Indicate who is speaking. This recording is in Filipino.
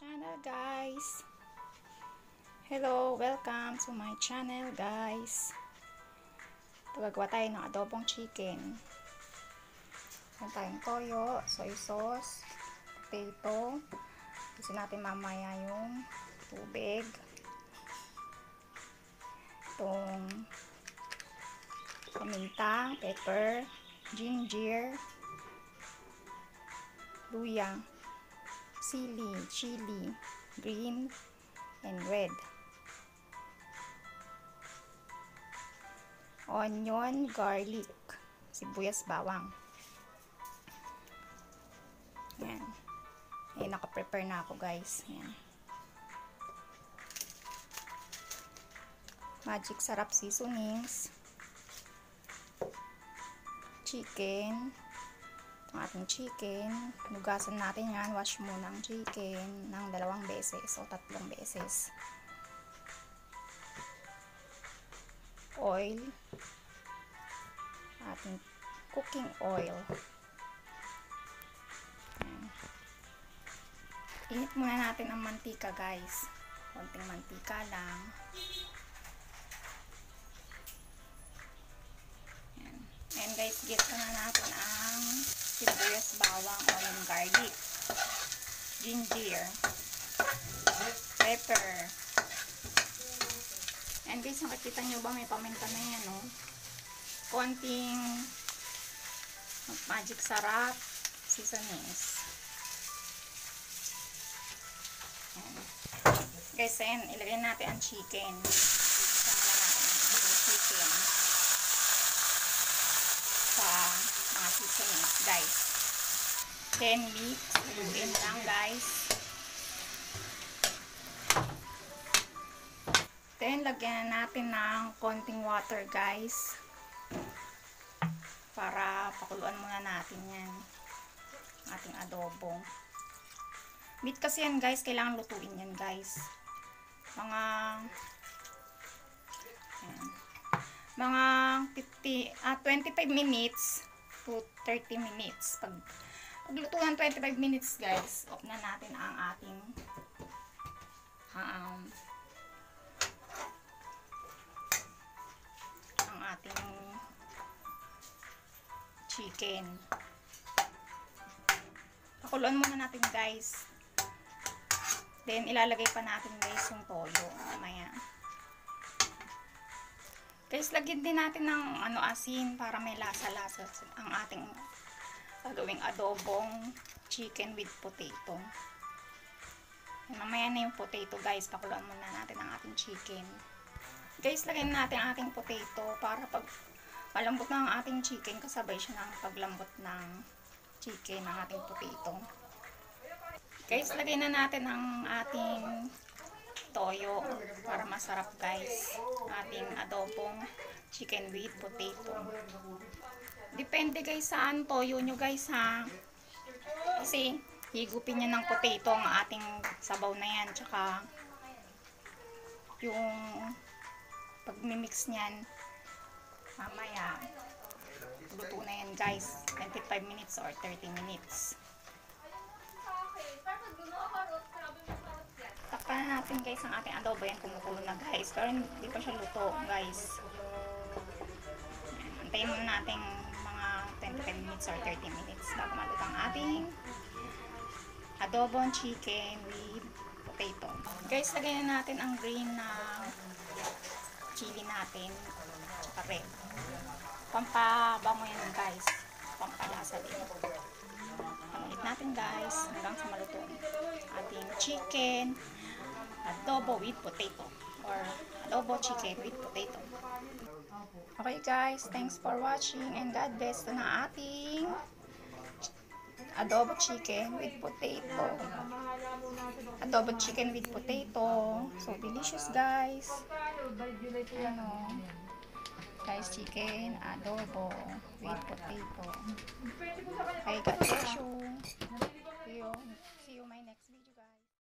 Speaker 1: channel guys. Hello, welcome to my channel guys. Tagagawa tayo ng adobong chicken. Meron tayong toyo, soy sauce, potato. Kasi natin mamaya yung tubig. Itong paminta, pepper, ginger luya, sili, chili, green, and red. Onion, garlic, sibuyas, bawang. Yan. Eh, naka-prepare na ako guys. Yan. Magic Sarap Seasonings. Chicken ang ating chicken. Nugasan natin yan. Wash muna ang chicken ng dalawang beses o tatlong beses. Oil. Ating cooking oil. Init muna natin ang mantika guys. Konting mantika lang. Sibuyas, bawang, o yung garlic, ginger, pepper. And guys, nakikita nyo ba may paminta na yan, no? Konting magic sarap, seasonings. Guys, ayan, ilagay natin ang chicken. Isama natin ang chicken sa mga seasonings, guys. Then, mix. Lutuin lang, guys. Then, lagyan na natin ng konting water, guys. Para pakuluan muna natin yan. Ating adobo. Meat kasi yan, guys. Kailangan lutuin yan, guys. Mga... Ayan mga 50, ah, 25 minutes to 30 minutes. Pag pagluto ng 25 minutes, guys, off na natin ang ating um, ang ating chicken. Pakuluan muna natin, guys. Then, ilalagay pa natin, guys, yung toyo. Mamaya. Guys, lagyan din natin ng ano asin para may lasa-lasa ang ating gagawing adobong chicken with potato. Mamaya na yung potato guys. Pakuluan muna natin ang ating chicken. Guys, lagyan natin ang ating potato para pag malambot na ang ating chicken kasabay siya ng paglambot ng chicken ng ating potato. Guys, lagyan na natin ang ating toyo para masarap guys. Ating adobong chicken with potato. Depende guys saan toyo nyo guys ha? Kasi higupin niya ng potato ang ating sabaw na yan. Tsaka yung pagmimix niyan mamaya luto na yan guys. 25 minutes or 30 minutes natin guys ang ating adobo. Yan kumukulo na guys. Pero hindi pa siya luto guys. Yan. Antayin muna natin mga 25 minutes or 30 minutes bago maluto ang ating adobong chicken with potato. Guys, lagyan na natin ang green na chili natin. Tsaka red. Pampabango yan guys. Pampalasa din. Panulit natin guys hanggang sa maluto ating chicken adobo with potato or adobo chicken with potato. Okay guys, thanks for watching and God bless na ng ating adobo chicken with potato. Adobo chicken with potato. So delicious guys. Ano, guys, chicken adobo with potato. Okay, God bless you. See you.